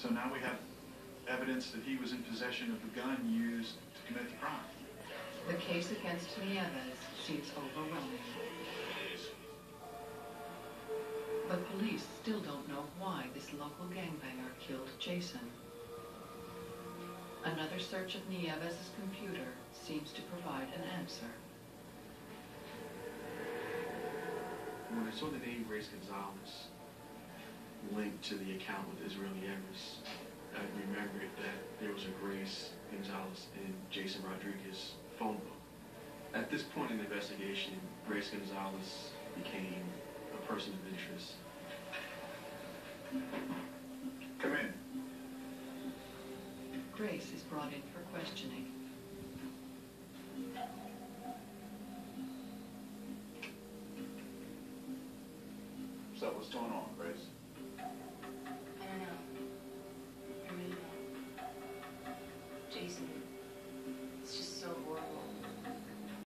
So now we have evidence that he was in possession of the gun used to commit the crime. The case against Nieves seems overwhelming. But police still don't know why this local gangbanger killed Jason. Another search of Nieves' computer seems to provide an answer. When I saw the name Grace Gonzalez linked to the account with Israeli Emirates, I remembered that there was a Grace Gonzalez in Jason Rodriguez's phone book. At this point in the investigation, Grace Gonzalez became a person of interest. Come in. Grace is brought in for questioning. So what's going on, Grace? I don't know. I really don't. Jason